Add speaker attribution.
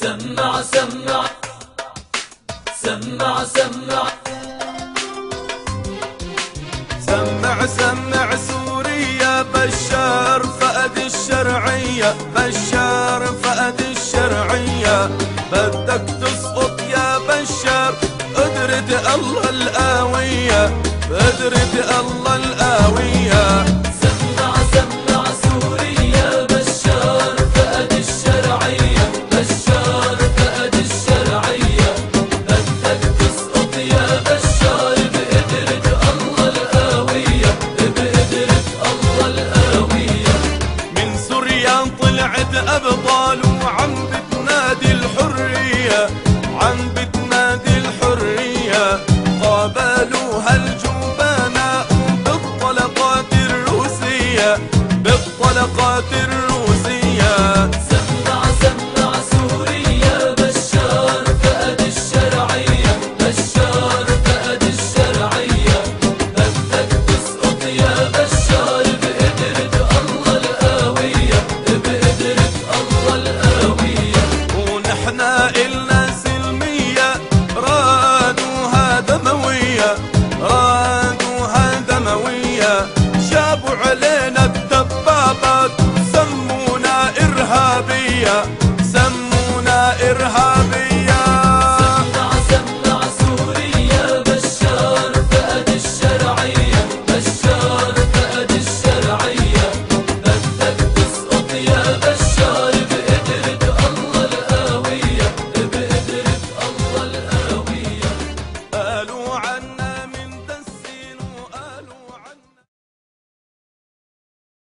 Speaker 1: سمع سمع. سمع سمع.
Speaker 2: سمع سمع سوريا بشار فأد الشرعية بشار فأد الشرعية. بدك تسقط يا بشار قدرة الله القوية قدرة الله طلعت أبطال وعم بتنادي الحرية عم بتنادي الحرية. قابلوا هالجبناء بالطلقات الروسية بالطلقات الروسية. ونحن إلنا سلمية رادوها دموية رادوها دموية. جابوا علينا الدبابات سمونا إرهابية.